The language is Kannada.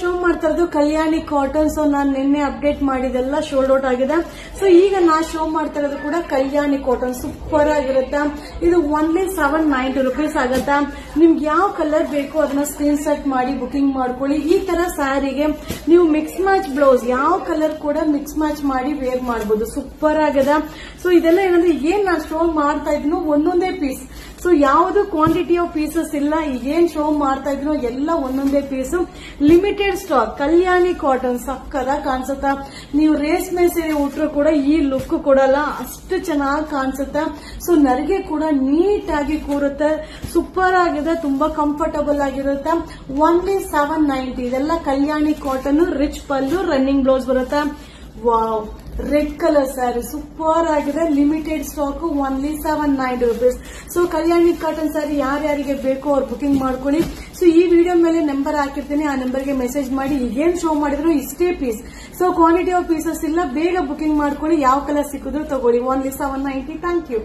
ಶೋ ಮಾಡ್ತಾ ಇರೋದು ಕಲ್ಯಾಣಿ ಕಾಟನ್ ಸೊ ನಾನು ನಿನ್ನೆ ಅಪ್ಡೇಟ್ ಮಾಡಿದೆಲ್ಲ ಶೋಲ್ಡ್ ಔಟ್ ಆಗಿದೆ. ಸೊ ಈಗ ನಾ ಶೋ ಮಾಡ್ತಾ ಇರೋದು ಕೂಡ ಕಲ್ಯಾಣಿ ಕಾಟನ್ ಸೂಪರ್ ಆಗಿರುತ್ತೆ. ಇದು ಒನ್ಲಿ ಸೆವೆನ್ ನೈಂಟಿ ರುಪೀಸ್ ಆಗುತ್ತೆ. ನಿಮ್ಗೆ ಯಾವ ಕಲರ್ ಬೇಕು ಅದನ್ನ ಸ್ಕ್ರೀನ್ ಸೆಟ್ ಮಾಡಿ ಬುಕಿಂಗ್ ಮಾಡ್ಕೊಳ್ಳಿ. ಈ ತರ ಸ್ಯಾರಿಗೆ ನೀವು ಮಿಕ್ಸ್ ಮ್ಯಾಚ್ ಬ್ಲೌಸ್ ಯಾವ ಕಲರ್ ಕೂಡ ಮಿಕ್ಸ್ ಮ್ಯಾಚ್ ಮಾಡಿ ವೇರ್ ಮಾಡಬಹುದು ಸೂಪರ್ ಆಗದ. ಸೊ ಇದೆಲ್ಲ ಏನಂದ್ರೆ ಏನ್ ನಾನು ಶೋ ಮಾಡ್ತಾ ಇದ್ನೋ ಒಂದೊಂದೇ ಪೀಸ್ ಸೊ ಯಾವುದು ಕ್ವಾಂಟಿಟಿ ಆಫ್ ಪೀಸಸ್ ಇಲ್ಲ ಏನ್ ಶೋ ಮಾಡ್ತಾ ಇದ್ರು ಎಲ್ಲ ಒಂದೊಂದೇ piece limited stock Kalyani cotton ಸಕ್ಕದ ಕಾಣಿಸುತ್ತಾ. ನೀವು ರೇಷ್ಮೆ ಸೀರೆ ಉಟ್ರು ಕೂಡ ಈ ಲುಕ್ ಕೊಡಲ್ಲ, ಅಷ್ಟು ಚೆನ್ನಾಗಿ ಕಾಣಿಸುತ್ತಾ. ಸೊ ನರಿಗೆ ಕೂಡ ನೀಟ್ ಆಗಿ ಕೂರುತ್ತೆ ಸೂಪರ್ ಆಗಿದೆ, ತುಂಬಾ ಕಂಫರ್ಟಬಲ್ ಆಗಿರುತ್ತೆ. ಒನ್ಲಿ ಸೆವೆನ್ ನೈಂಟಿ ಇದೆಲ್ಲ Kalyani cotton rich pallu running blouse ಬರುತ್ತೆ. Wow red colour sari super ಆಗಿದೆ. Limited stock only seven nine rupees so Kalyani cotton sari ಯಾರ್ಯಾರಿಗೆ ಬೇಕೋ ಅವ್ರು ಬುಕಿಂಗ್ ಮಾಡ್ಕೊಳ್ಳಿ. ಸೊ ಈ ವಿಡಿಯೋ ಮೇಲೆ ನಂಬರ್ ಹಾಕಿರ್ತೀನಿ. ಆ ನಂಬರ್ಗೆ ಮೆಸೇಜ್ ಮಾಡಿ. ಈಗೇನ್ ಶೋ ಮಾಡಿದ್ರು ಇಷ್ಟೇ piece so quantity of pieces ಇಲ್ಲ. ಬೇಗ ಬುಕಿಂಗ್ ಮಾಡ್ಕೊಳ್ಳಿ. ಯಾವ ಕಲರ್ ಸಿಕ್ಕಿದ್ರು ತಗೊಳ್ಳಿ. Only seven ninety thank you